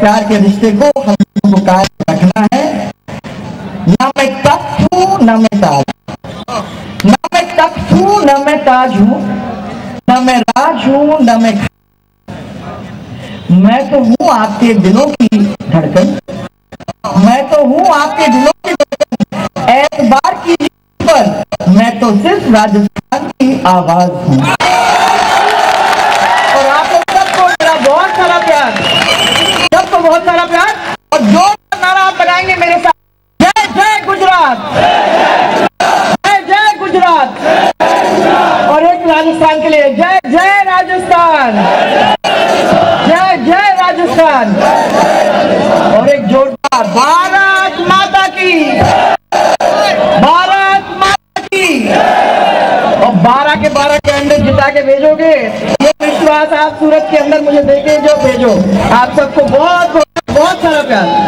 प्यार के रिश्ते को हम लोगों को कायम रखना है। ना मैं तख्त हूँ, ना मैं ताज ना मैं तख्त हूँ, ना मैं ताज हूँ। ना मैं राज हूँ, ना मैं मैं तो हूँ आपके दिलों की धड़कन। मैं तो हूँ आपके दिलों की धड़कन। एतबार कीजिए पर मैं तो सिर्फ़ राजस्थान की आवाज़ हूँ और आप लोग सबको मेरा बहुत सारा प्यार सबको बहुत सारा प्यार और जो नारा आप बनाएँगे मेरे साथ जय जय गुजरात जय जय गुजरात और एक राजस्थान के लिए। जय जय राजस्थान। जय जय राजस्थान। और एक जोरदार, भारत माता की। भारत माता की। और बारह के बारह कैंडल जिता के भेजोगे, ये विश्वास आप सूरत के अंदर मुझे देके जो भेजो। आप सबको बहुत बहुत बहुत सारा प्यार।